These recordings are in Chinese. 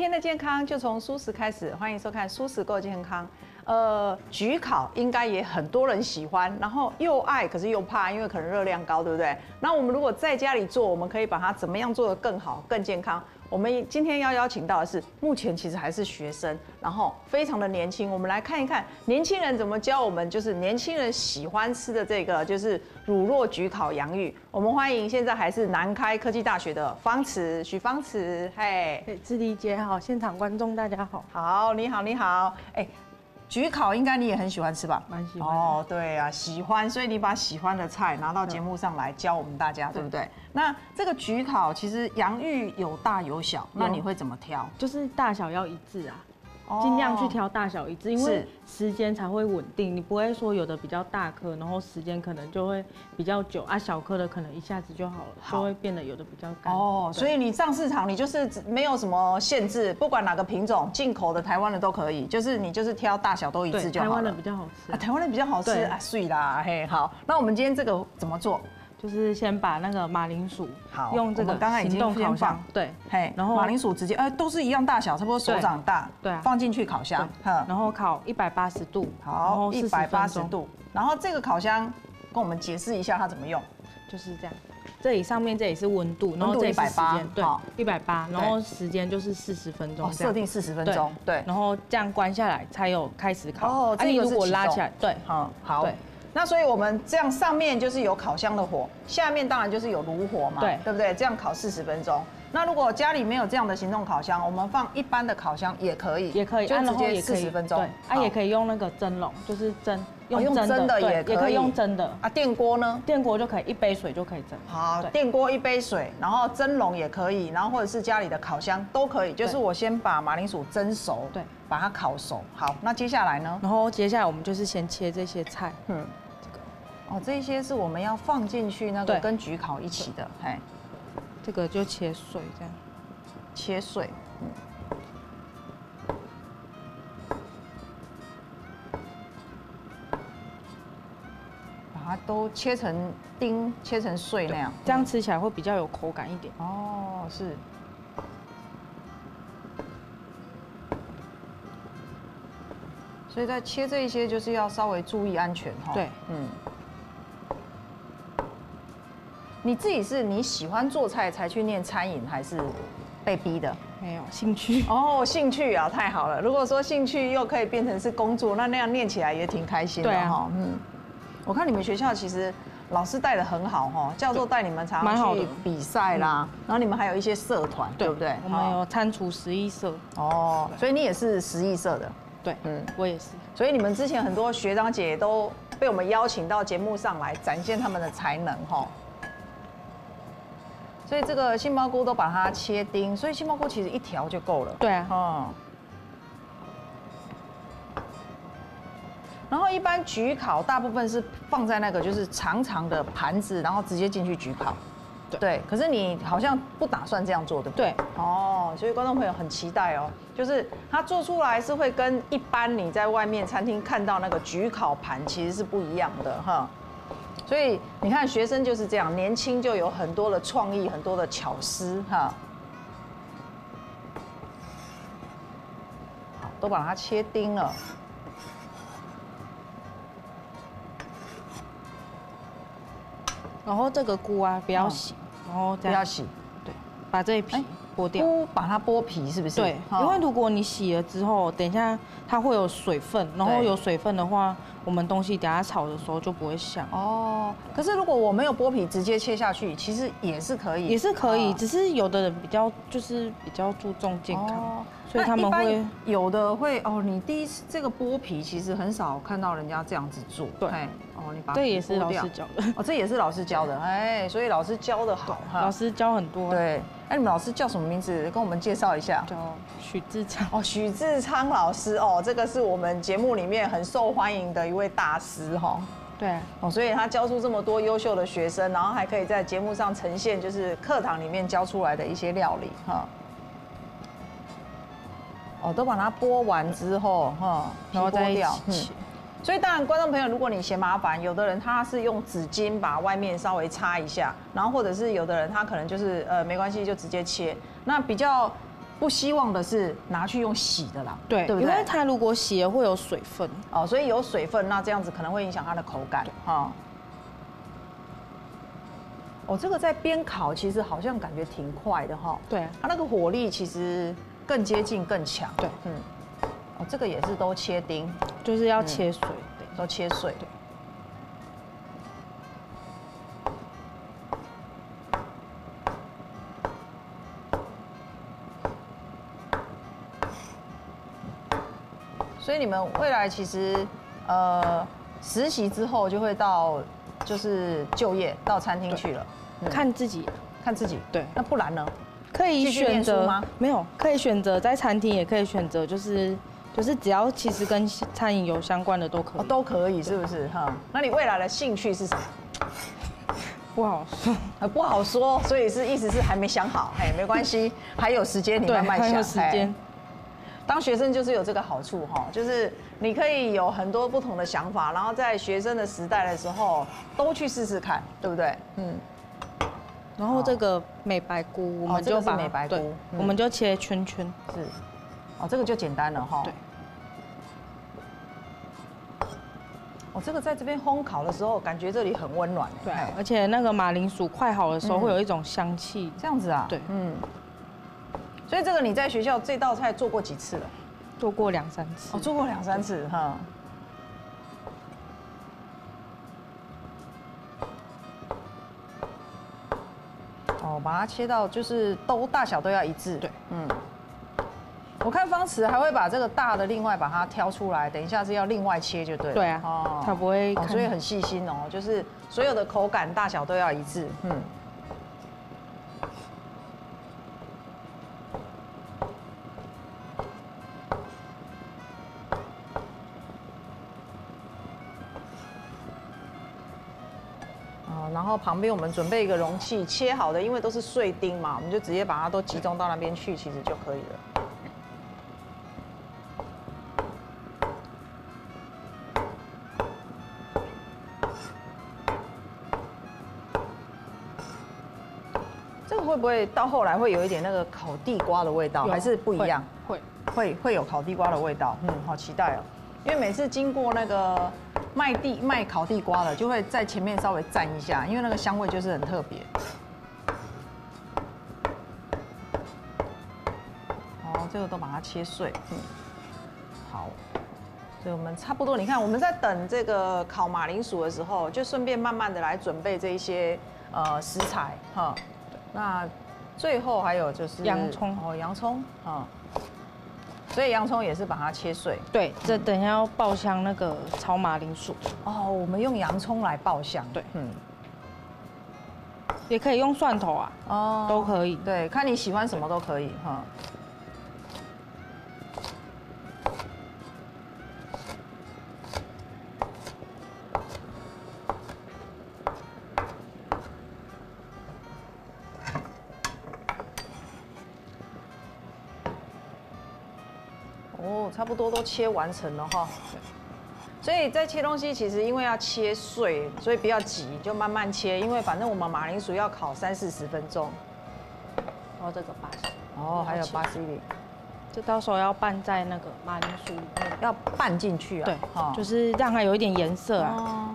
今天的健康就从素食开始，欢迎收看《素食够健康》。呃，焗烤应该也很多人喜欢，然后又爱可是又怕，因为可能热量高，对不对？那我们如果在家里做，我们可以把它怎么样做得更好、更健康？我们今天要邀请到的是，目前其实还是学生，然后非常的年轻。我们来看一看年轻人怎么教我们，就是年轻人喜欢吃的这个，就是乳酪焗烤洋芋。我们欢迎现在还是南开科技大学的方慈许方慈，嘿，志迪姐好，现场观众大家好，好，你好，你好，哎。焗烤应该你也很喜欢吃吧？蛮喜欢哦，对啊，喜欢，所以你把喜欢的菜拿到节目上来教我们大家，对不对？那这个焗烤其实洋芋有大有小，那你会怎么挑？就是大小要一致啊。尽量去挑大小一致，因为时间才会稳定。你不会说有的比较大颗，然后时间可能就会比较久啊。小颗的可能一下子就好了，就会变得有的比较干。哦，所以你上市场你就是没有什么限制，不管哪个品种，进口的、台湾的都可以。就是你就是挑大小都一致就好了。台湾的比较好吃啊，台湾的比较好吃啊，碎啦嘿。好，那我们今天这个怎么做？就是先把那个马铃薯好用这个刚刚已经烤箱对，嘿，然后马铃薯直接哎都是一样大小，差不多手掌大，对，放进去烤箱，然后烤一百八十度，好，一百八十度，然后这个烤箱跟我们解释一下它怎么用，就是这样，这里上面这里是温度，然后这一百八，对，一百八，然后时间就是四十分钟，设定四十分钟，对，然后这样关下来才有开始烤，哦，这个如果拉起来，对，好，好。那所以我们这样上面就是有烤箱的火，下面当然就是有炉火嘛，对，对不对？这样烤四十分钟。那如果家里没有这样的行动烤箱，我们放一般的烤箱也可以，也可以，就直接四十分钟。对，啊，也可以用那个蒸笼，就是蒸，用蒸的也也可以用蒸的。啊，电锅呢？电锅就可以一杯水就可以蒸。好，电锅一杯水，然后蒸笼也可以，然后或者是家里的烤箱都可以。就是我先把马铃薯蒸熟，对，把它烤熟。好，那接下来呢？然后接下来我们就是先切这些菜，嗯。哦，这些是我们要放进去那个跟焗烤一起的，哎，这个就切碎这样，切碎，嗯，把它都切成丁，切成碎那样，这样吃起来会比较有口感一点。哦，是，所以在切这一些就是要稍微注意安全哈。对，嗯。你自己是你喜欢做菜才去念餐饮，还是被逼的？没有兴趣哦，兴趣啊，太好了！如果说兴趣又可以变成是工作，那那样念起来也挺开心的哈。嗯，我看你们学校其实老师带的很好哈，教授带你们常常去比赛啦，然后你们还有一些社团，对不对？我们有餐厨十一社哦，所以你也是十一社的。对，嗯，我也是。所以你们之前很多学长姐都被我们邀请到节目上来展现他们的才能哈。所以这个杏鲍菇都把它切丁，所以杏鲍菇其实一条就够了。对啊，嗯。然后一般焗烤大部分是放在那个就是长长的盘子，然后直接进去焗烤。对。可是你好像不打算这样做，对不对？对。哦，所以观众朋友很期待哦，就是它做出来是会跟一般你在外面餐厅看到那个焗烤盘其实是不一样的哈。所以你看，学生就是这样，年轻就有很多的创意，很多的巧思，哈。好，都把它切丁了。然后这个菇啊，不要洗，然后不要洗，对，把这一皮剥掉。剥把它剥皮是不是？对，因为如果你洗了之后，等一下它会有水分，然后有水分的话。我们东西等下炒的时候就不会香哦。可是如果我没有剥皮直接切下去，其实也是可以，也是可以，只是有的人比较就是比较注重健康，所以他们会有的会哦。你第一次这个剥皮其实很少看到人家这样子做，对，哦，你把这也是老师教的哦，这也是老师教的，哎，所以老师教的好哈，老师教很多，对。哎，你们老师叫什么名字？跟我们介绍一下。叫许志昌。哦，许志昌老师哦，这个是我们节目里面很受欢迎的一位大师哈。对。哦，所以他教出这么多优秀的学生，然后还可以在节目上呈现，就是课堂里面教出来的一些料理哈。哦，都把它剥完之后哈，然后再掉。所以当然，观众朋友，如果你嫌麻烦，有的人他是用纸巾把外面稍微擦一下，然后或者是有的人他可能就是呃没关系就直接切。那比较不希望的是拿去用洗的啦，对，对不对？因为它如果洗了会有水分。哦，所以有水分，那这样子可能会影响它的口感哈。哦，这个在边烤其实好像感觉挺快的哈。对，它那个火力其实更接近更强。对，嗯。哦，这个也是都切丁，就是要切碎，对，都切碎。对。所以你们未来其实，呃，实习之后就会到，就是就业到餐厅去了，看自己，看自己。对，那不然呢？可以选择吗？没有，可以选择在餐厅，也可以选择就是就是只要其实跟餐饮有相关的都可以，都可以，是不是？哈，那你未来的兴趣是什么？不好说，呃，不好说，所以是意思是还没想好，哎，没关系，还有时间，你慢慢想。还有时间。当学生就是有这个好处哈，就是你可以有很多不同的想法，然后在学生的时代的时候都去试试看，对不对？嗯。然后这个美白菇，我们就把美白菇，我们就切圈圈。是。哦，这个就简单了哈。对。哦，这个在这边烘烤的时候，感觉这里很温暖。对。而且那个马铃薯快好的时候，会有一种香气。这样子啊？对。嗯。所以这个你在学校这道菜做过几次了？做过两三次。哦，做过两三次哈。哦，把它切到就是都大小都要一致。对，嗯。我看方池还会把这个大的另外把它挑出来，等一下是要另外切就对。对啊。哦。它不会。所以很细心哦，就是所有的口感大小都要一致。嗯。后旁边我们准备一个容器，切好的，因为都是碎丁嘛，我们就直接把它都集中到那边去，其实就可以了。这个会不会到后来会有一点那个烤地瓜的味道，还是不一样？会会会有烤地瓜的味道，嗯，好期待哦，因为每次经过那个。卖地卖烤地瓜的，就会在前面稍微蘸一下，因为那个香味就是很特别。好，这个都把它切碎。嗯，好，所以我们差不多，你看我们在等这个烤马铃薯的时候，就顺便慢慢的来准备这一些呃食材哈。那最后还有就是洋葱哦，洋葱啊。所以洋葱也是把它切碎。对，这等一下要爆香那个炒马铃薯。哦，我们用洋葱来爆香。对，嗯，也可以用蒜头啊，哦，都可以。对，看你喜欢什么都可以哈。差不多都切完成了哈，所以在切东西，其实因为要切碎，所以不要急，就慢慢切。因为反正我们马铃薯要烤三四十分钟。然后这个巴西，哦，还有巴西里，这到时候要拌在那个马铃薯里面，要拌进去啊。对，就是让它有一点颜色啊。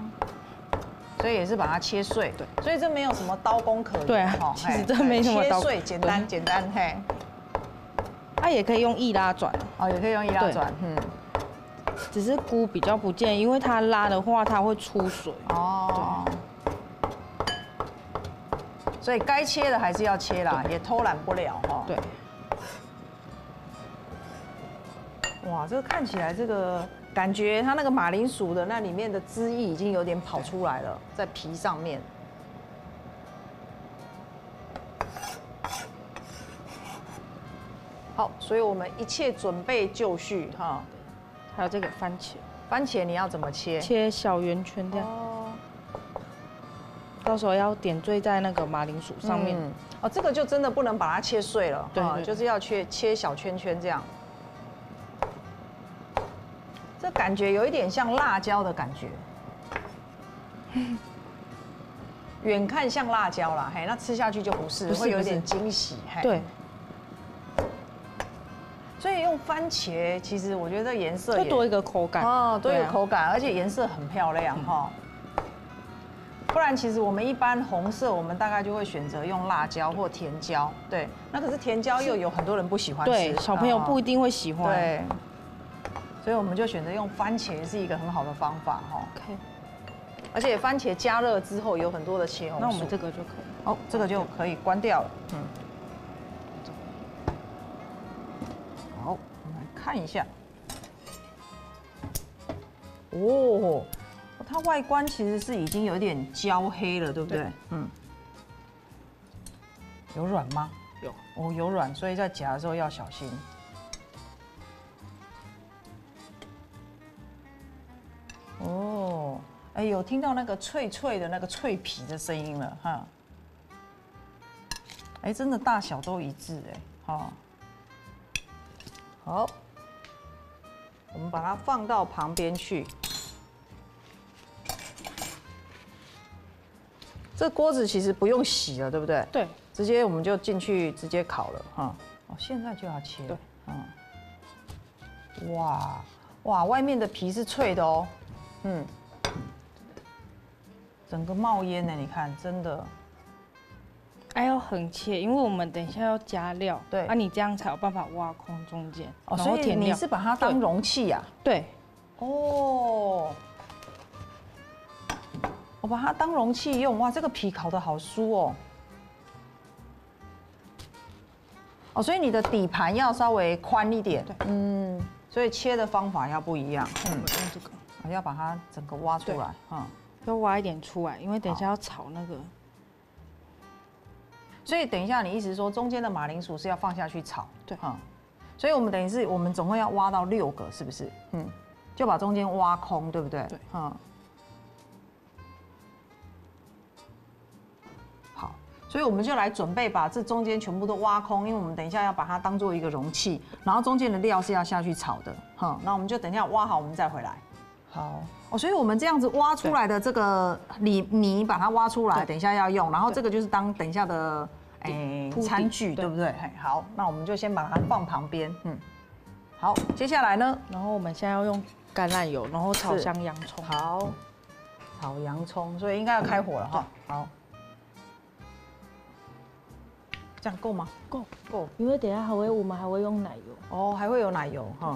所以也是把它切碎。对，所以这没有什么刀工可言。对啊，其实这没什么刀。切碎，简单简单嘿。它也可以用易拉转哦，也可以用易拉转，嗯，只是菇比较不建议，因为它拉的话它会出水哦。所以该切的还是要切啦，也偷懒不了哈。对。哇，这个看起来这个感觉，它那个马铃薯的那里面的汁液已经有点跑出来了，在皮上面。好，所以我们一切准备就绪哈。还有这个番茄，番茄你要怎么切？切小圆圈这样。哦。到时候要点缀在那个马铃薯上面。哦，这个就真的不能把它切碎了，对，就是要切切小圈圈这样。这感觉有一点像辣椒的感觉。远看像辣椒啦，嘿，那吃下去就不是，会有点惊喜，嘿。对。所以用番茄，其实我觉得颜色会多一个口感哦，多一个口感，而且颜色很漂亮哈。不然其实我们一般红色，我们大概就会选择用辣椒或甜椒。对，那可是甜椒又有很多人不喜欢吃，对，小朋友不一定会喜欢。对，所以我们就选择用番茄是一个很好的方法哈。OK，而且番茄加热之后有很多的茄红素，那我们这个就可以。哦，这个就可以关掉了。嗯。好，我们来看一下。哦。它外观其实是已经有点焦黑了，对不对？嗯。有软吗？有。哦，有软，所以在夹的时候要小心。哦，哎，有听到那个脆脆的那个脆皮的声音了哈。哎，真的大小都一致哎，好。好，我们把它放到旁边去。这锅子其实不用洗了，对不对？对，直接我们就进去直接烤了哈。哦，现在就要切。对，嗯。哇哇，外面的皮是脆的哦。嗯。整个冒烟呢，你看，真的。还要横切，因为我们等一下要加料。对。啊，你这样才有办法挖空中间。哦，所以你是把它当容器呀？对。哦。我把它当容器用，哇，这个皮烤的好酥哦。哦，所以你的底盘要稍微宽一点，对，嗯，所以切的方法要不一样。嗯，用这个，我要把它整个挖出来，嗯，要挖一点出来，因为等一下要炒那个。所以等一下，你意思是说中间的马铃薯是要放下去炒？对，嗯，所以我们等于是我们总共要挖到六个，是不是？嗯，就把中间挖空，对不对？对，嗯。好所以我们就来准备把这中间全部都挖空，因为我们等一下要把它当做一个容器，然后中间的料是要下去炒的，哈。那我们就等一下挖好，我们再回来。好哦，所以我们这样子挖出来的这个泥泥，把它挖出来，等一下要用，然后这个就是当等一下的诶餐具，对不对？好，那我们就先把它放旁边。嗯，好，接下来呢，然后我们现在要用橄榄油，然后炒香洋葱。好，炒洋葱，所以应该要开火了哈。好。这样够吗？够够，因为等下还会我们还会用奶油哦，还会有奶油哈。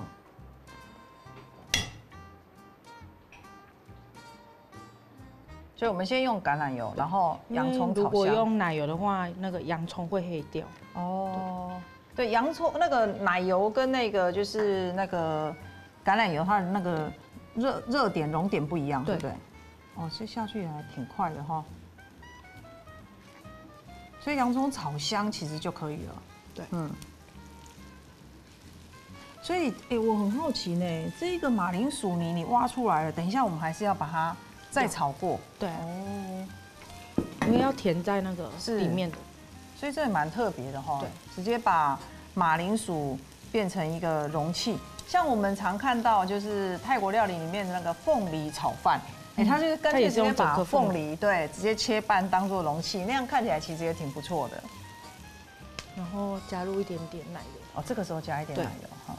所以我们先用橄榄油，然后洋葱如果用奶油的话，那个洋葱会黑掉。哦，对，洋葱那个奶油跟那个就是那个橄榄油，它的那个热热点熔点不一样，对不对？哦，这下去也还挺快的哈。所以洋葱炒香其实就可以了。对，嗯。所以，哎，我很好奇呢，这个马铃薯泥你挖出来了，等一下我们还是要把它再炒过。对。哦。因为要填在那个是里面的，所以这也蛮特别的哈。对。直接把马铃薯变成一个容器，像我们常看到就是泰国料理里面的那个凤梨炒饭。哎，它就是干脆直接把凤梨对直接切半当做容器，那样看起来其实也挺不错的。然后加入一点点奶油哦，这个时候加一点奶油哈。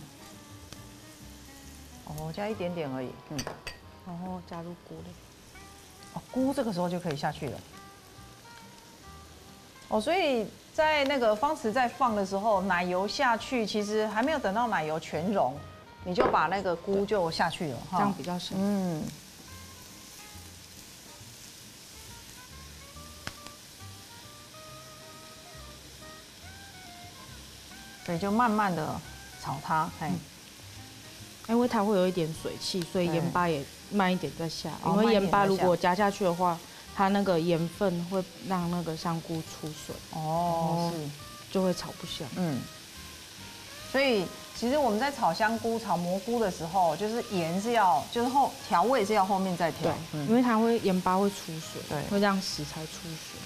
哦，加一点点而已，嗯。然后加入菇类。哦，菇这个时候就可以下去了。哦，所以在那个方池在放的时候，奶油下去，其实还没有等到奶油全溶，你就把那个菇就下去了，这样比较省。嗯。所以就慢慢的炒它，哎，因为它会有一点水汽，所以盐巴也慢一点再下。因为盐巴如果加下去的话，它那个盐分会让那个香菇出水，哦，是，就会炒不香。嗯，所以其实我们在炒香菇、炒蘑菇的时候，就是盐是要，就是后调味是要后面再调，对，因为它会盐巴会出水，对，会让食材出水。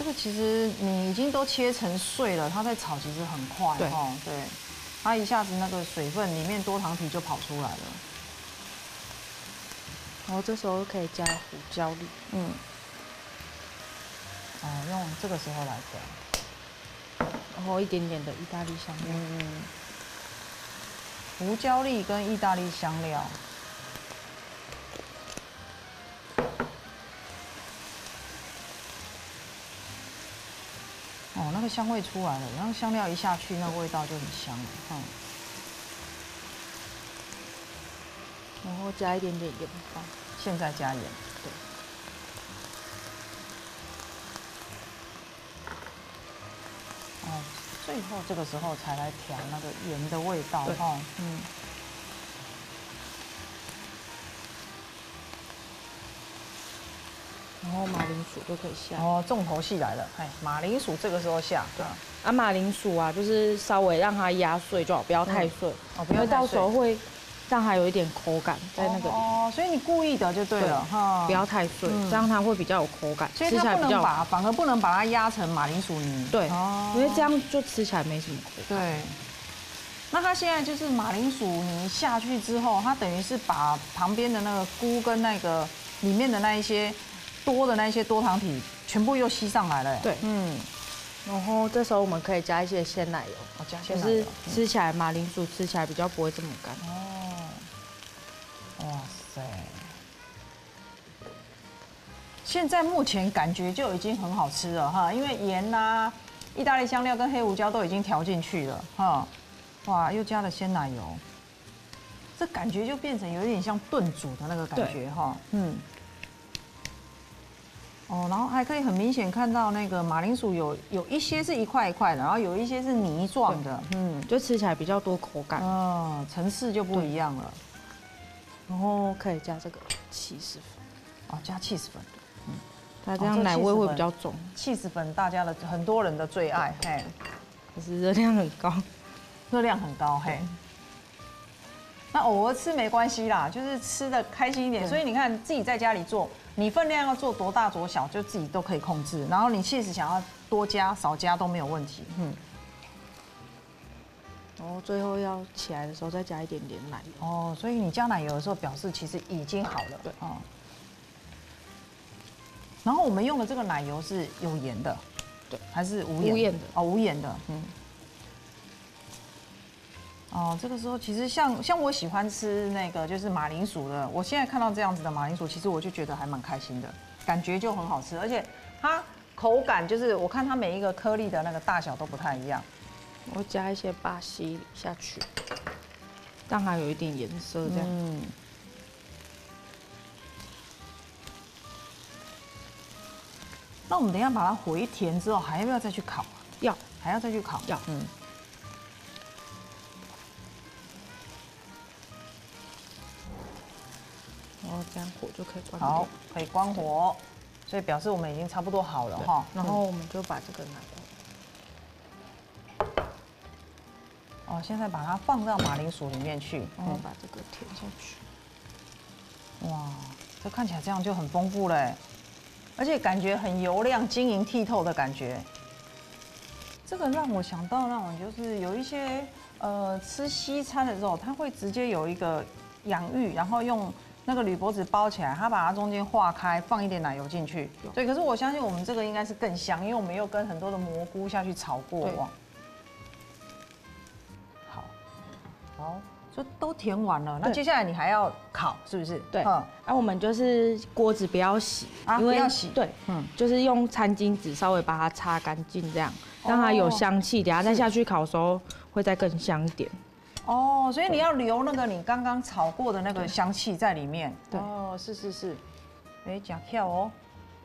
这个其实你已经都切成碎了，它在炒其实很快哦。对，它一下子那个水分里面多糖体就跑出来了。然后这时候可以加胡椒粒。嗯。哦，用这个时候来调，然后一点点的意大利香料，嗯，胡椒粒跟意大利香料。哦，那个香味出来了，然后香料一下去，那个味道就很香了，嗯。然后加一点点盐巴，现在加盐，对。哦，最后这个时候才来调那个盐的味道，哈，嗯。然后马铃薯都可以下。哦，重头戏来了，哎，马铃薯这个时候下，对。啊，马铃薯啊，就是稍微让它压碎就好，不要太碎，哦，因为到时候会。让它有一点口感在那个哦，所以你故意的就对了哈，不要太碎，这样它会比较有口感，吃起来比较把反而不能把它压成马铃薯泥，对，因为这样就吃起来没什么口感。对，那它现在就是马铃薯泥下去之后，它等于是把旁边的那个菇跟那个里面的那一些多的那一些多糖体全部又吸上来了。对，嗯，然后这时候我们可以加一些鲜奶油，哦，加鲜奶油，吃起来马铃薯吃起来比较不会这么干。哦哇塞！现在目前感觉就已经很好吃了哈，因为盐呐、意大利香料跟黑胡椒都已经调进去了哈。哇，又加了鲜奶油，这感觉就变成有点像炖煮的那个感觉哈。嗯。哦，然后还可以很明显看到那个马铃薯有有一些是一块一块的，然后有一些是泥状的，嗯，就吃起来比较多口感。哦，层次就不一样了。然后可以加这个气势粉，哦，加气势粉，嗯，它这样奶味会比较重。气势粉大家的很多人的最爱，嘿，可是热量很高，热量很高，嘿。那偶尔吃没关系啦，就是吃的开心一点。所以你看自己在家里做，你分量要做多大多小，就自己都可以控制。然后你其实想要多加少加都没有问题，嗯。然后最后要起来的时候再加一点点奶油哦，所以你加奶油的时候表示其实已经好了，对啊。然后我们用的这个奶油是有盐的，对，还是无盐的？哦，无盐的，嗯。哦，这个时候其实像像我喜欢吃那个就是马铃薯的，我现在看到这样子的马铃薯，其实我就觉得还蛮开心的，感觉就很好吃，而且它口感就是我看它每一个颗粒的那个大小都不太一样。我加一些巴西下去，让它有一点颜色，这样。嗯。那我们等下把它回甜之后，还要不要再去烤？要，还要再去烤。要，嗯。然后这样火就可以关好，可以关火，所以表示我们已经差不多好了哈。然后我们就把这个拿过来。哦，现在把它放到马铃薯里面去，然后把这个填下去。哇，这看起来这样就很丰富嘞，而且感觉很油亮、晶莹剔透的感觉。这个让我想到那种，就是有一些呃吃西餐的时候，他会直接有一个养芋，然后用那个铝箔纸包起来，它把它中间化开，放一点奶油进去。对，可是我相信我们这个应该是更香，因为我们又跟很多的蘑菇下去炒过。好，就都填完了，那接下来你还要烤，是不是？对，嗯，那我们就是锅子不要洗，啊，不要洗，对，嗯，就是用餐巾纸稍微把它擦干净，这样让它有香气，等下再下去烤的时候会再更香一点。哦，所以你要留那个你刚刚炒过的那个香气在里面。对，哦，是是是，哎，假跳哦，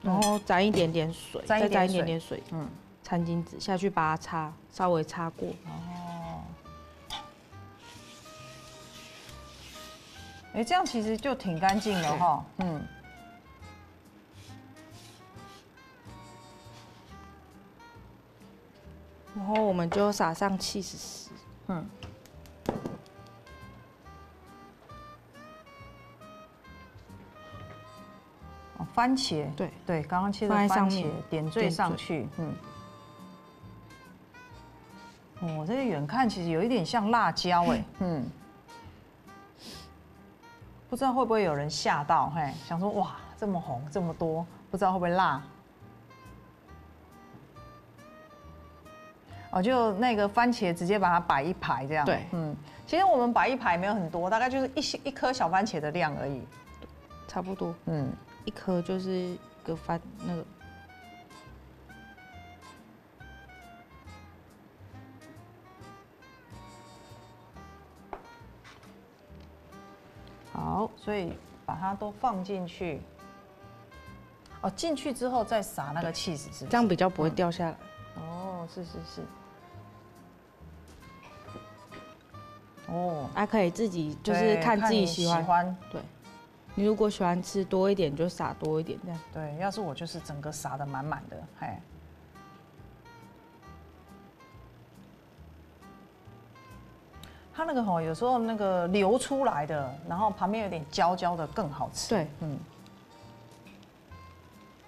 然后沾一点点水，再沾一点点水，嗯，餐巾纸下去把它擦，稍微擦过。哦。哎，这样其实就挺干净的哈，嗯。然后我们就撒上气死丝，嗯。番茄，对对，刚刚切的番茄点缀上去，嗯。哦，这个远看其实有一点像辣椒哎，嗯。不知道会不会有人吓到？嘿，想说哇，这么红，这么多，不知道会不会辣？哦，就那个番茄直接把它摆一排这样。对，嗯，其实我们摆一排没有很多，大概就是一些一颗小番茄的量而已。差不多，嗯，一颗就是一个番那个。好，所以把它都放进去。哦，进去之后再撒那个 cheese 是，这样比较不会掉下来。哦，是是是。哦，还可以自己就是看自己喜欢。对，你如果喜欢吃多一点，就撒多一点这样。对，要是我就是整个撒的满满的，嘿。它那个吼，有时候那个流出来的，然后旁边有点焦焦的更好吃。对，嗯。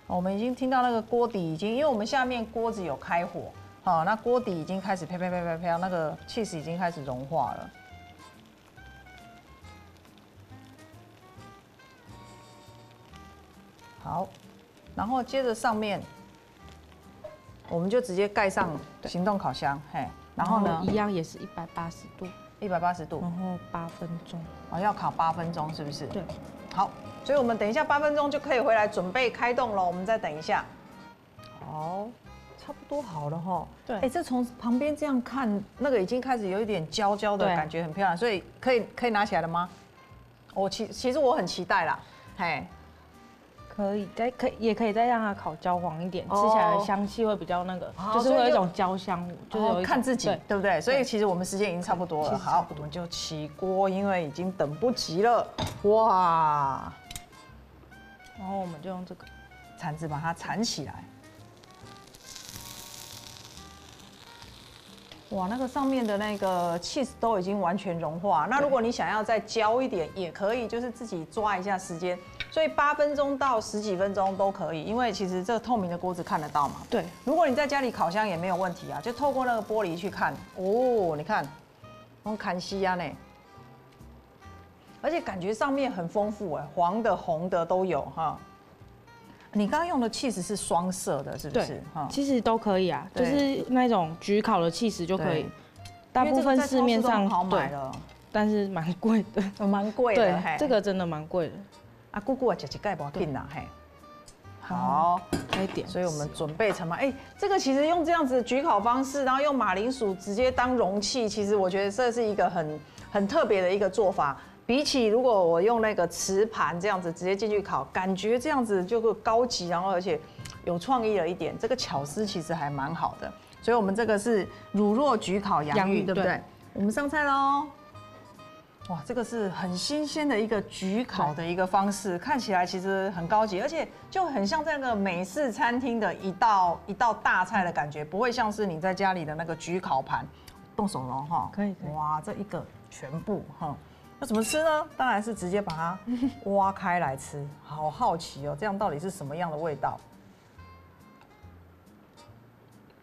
我们已经听到那个锅底已经，因为我们下面锅子有开火，好，那锅底已经开始飘飘飘飘飘，那个 cheese 已经开始融化了。好，然后接着上面，我们就直接盖上行动烤箱，嘿，然后呢，一样也是一百八十度，一百八十度，然后八分钟，哦，要烤八分钟是不是？对，好。所以，我们等一下八分钟就可以回来准备开动了。我们再等一下。好，差不多好了哈。对。哎，这从旁边这样看，那个已经开始有一点焦焦的感觉，很漂亮。所以可以可以拿起来了吗？我其其实我很期待啦。嘿，可以再可以也可以再让它烤焦黄一点，吃起来的香气会比较那个，就是会有一种焦香，就是看自己对不对？所以其实我们时间已经差不多了。好，我们就起锅，因为已经等不及了。哇！然后我们就用这个铲子把它铲起来。哇，那个上面的那个 cheese 都已经完全融化。那如果你想要再焦一点，也可以，就是自己抓一下时间。所以八分钟到十几分钟都可以，因为其实这个透明的锅子看得到嘛。对。如果你在家里烤箱也没有问题啊，就透过那个玻璃去看。哦，你看，用看西呀呢。而且感觉上面很丰富哎，黄的、红的都有哈。你刚刚用的 cheese 是双色的，是不是？哈，其实都可以啊，就是那种焗烤的 cheese 就可以。大部分市面上好买了，但是蛮贵的，蛮贵的。对，这个真的蛮贵的。啊，姑姑啊，姐姐盖不紧啦嘿。好，开一点。所以我们准备成嘛，哎，这个其实用这样子的焗烤方式，然后用马铃薯直接当容器，其实我觉得这是一个很很特别的一个做法。比起如果我用那个瓷盘这样子直接进去烤，感觉这样子就会高级，然后而且有创意了一点。这个巧思其实还蛮好的，所以我们这个是乳酪焗烤洋芋，对不对？我们上菜喽！哇，这个是很新鲜的一个焗烤的一个方式，看起来其实很高级，而且就很像在那个美式餐厅的一道一道大菜的感觉，不会像是你在家里的那个焗烤盘。动手了哈，可以。哇，这一个全部哈。那怎么吃呢？当然是直接把它挖开来吃。好好奇哦，这样到底是什么样的味道？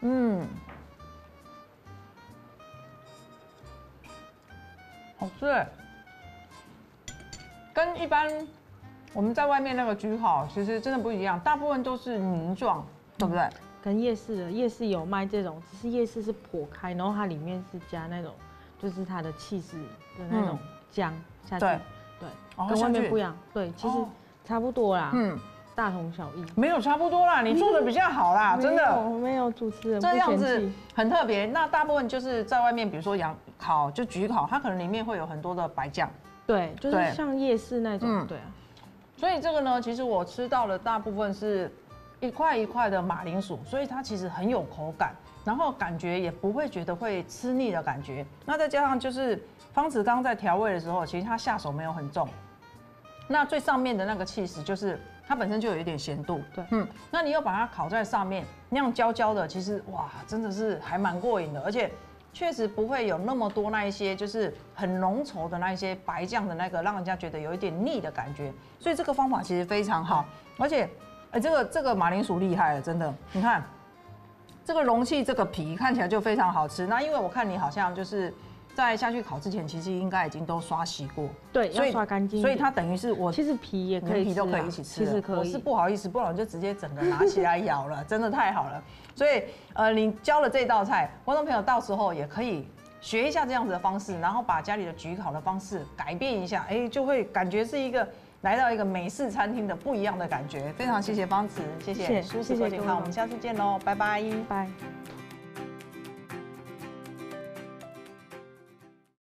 嗯，好吃。跟一般我们在外面那个焗烤其实真的不一样，大部分都是泥状，对不对？跟夜市的夜市有卖这种，只是夜市是破开，然后它里面是加那种，就是它的气势的那种。姜下去，对，跟外面不一样。对，其实差不多啦，嗯，大同小异。没有差不多啦，你做的比较好啦，真的。没有主持人这样子很特别。那大部分就是在外面，比如说羊烤，就焗烤，它可能里面会有很多的白酱。对，就是像夜市那种。对啊。所以这个呢，其实我吃到的大部分是一块一块的马铃薯，所以它其实很有口感，然后感觉也不会觉得会吃腻的感觉。那再加上就是。方子刚在调味的时候，其实它下手没有很重。那最上面的那个气势，就是它本身就有一点咸度。对，嗯，那你又把它烤在上面，那样焦焦的，其实哇，真的是还蛮过瘾的。而且确实不会有那么多那一些，就是很浓稠的那一些白酱的那个，让人家觉得有一点腻的感觉。所以这个方法其实非常好。而且，哎，这个这个马铃薯厉害了，真的。你看这个容器，这个皮看起来就非常好吃。那因为我看你好像就是。在下去烤之前，其实应该已经都刷洗过。对，所以刷干净。所以它等于是我其实皮也可以，皮都可以一起吃。其实可以。我是不好意思，不然我就直接整个拿起来咬了，真的太好了。所以呃，你教了这道菜，观众朋友到时候也可以学一下这样子的方式，然后把家里的焗烤的方式改变一下，哎，就会感觉是一个来到一个美式餐厅的不一样的感觉。非常谢谢方慈，谢谢，谢谢，谢谢我们下次见喽，拜拜，拜。